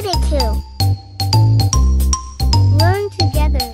excited to learn together.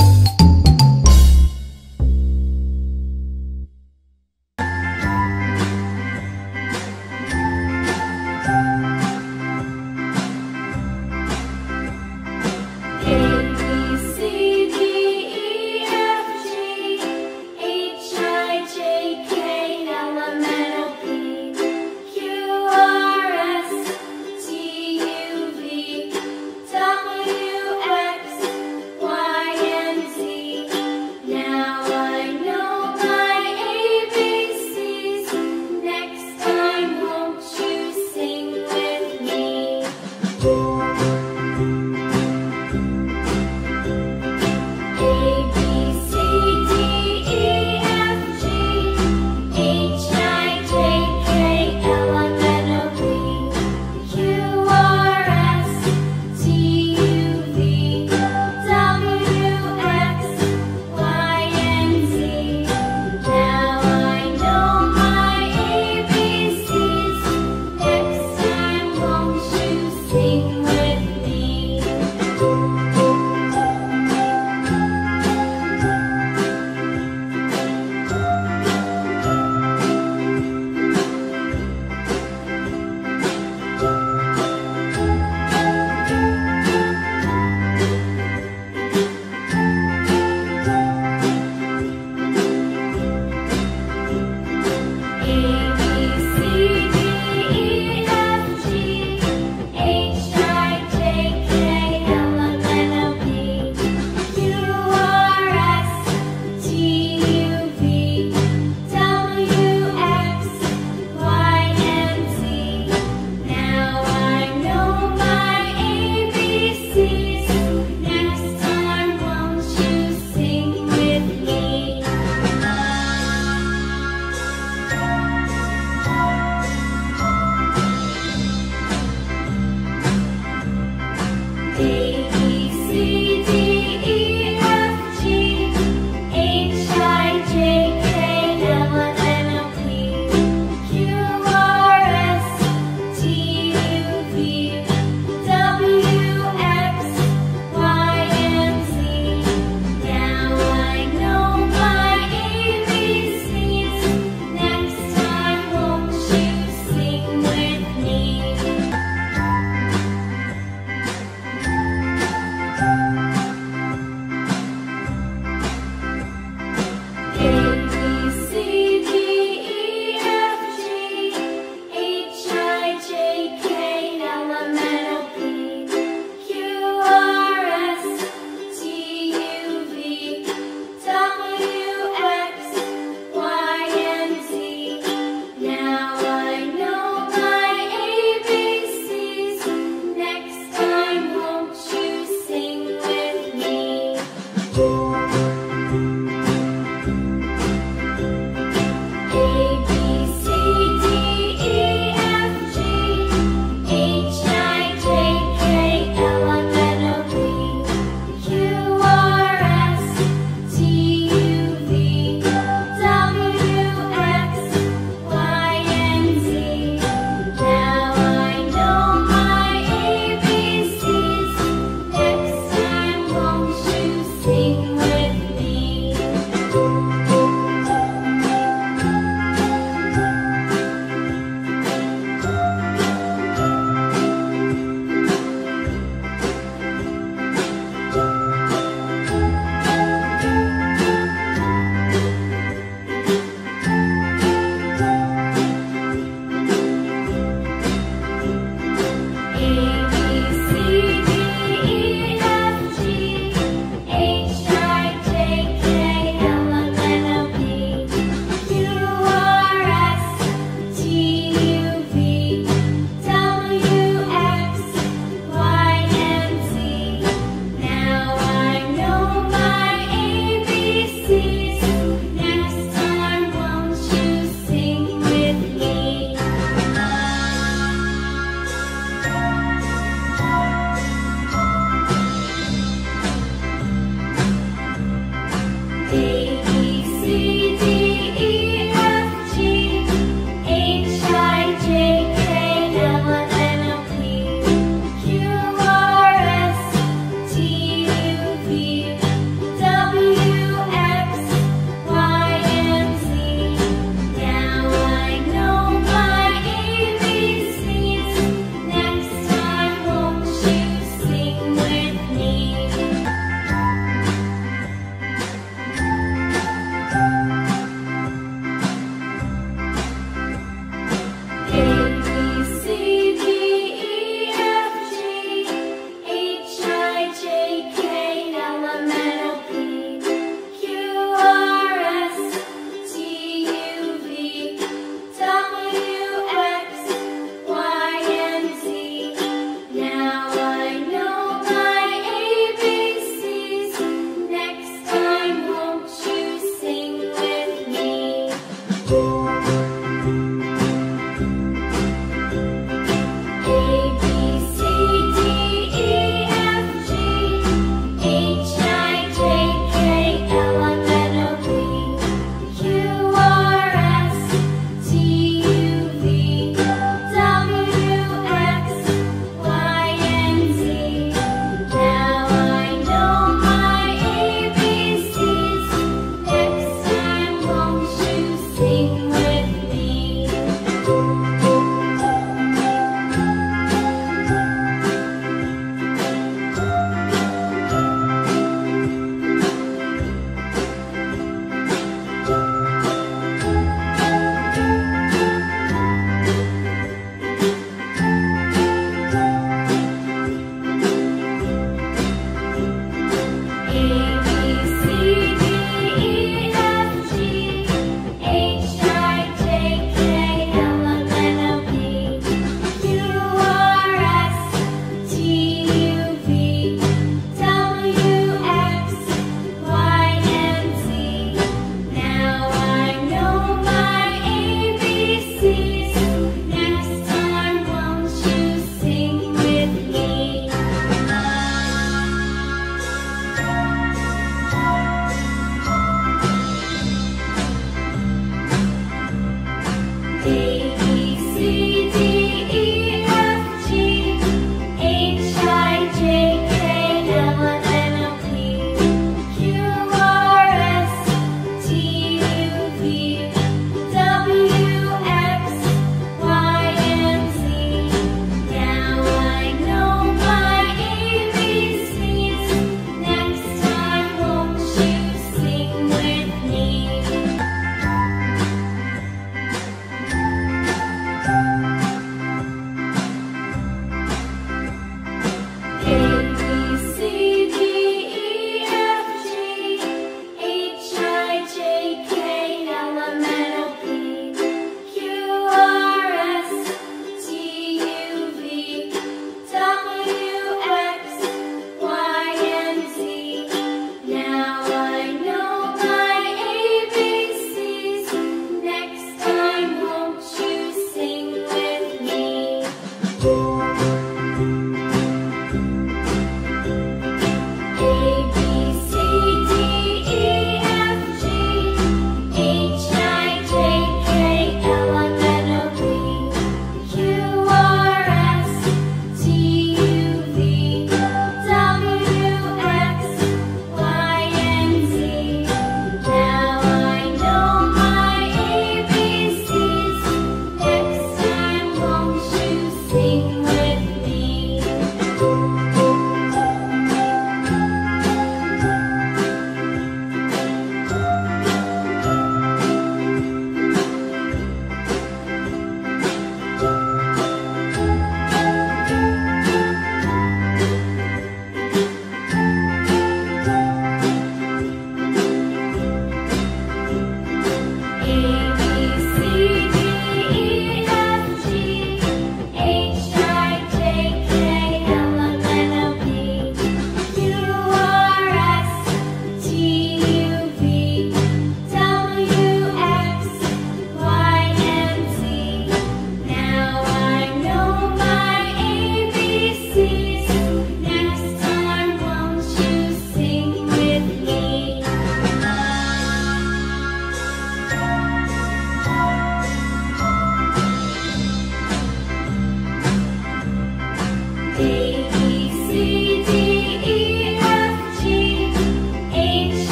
You.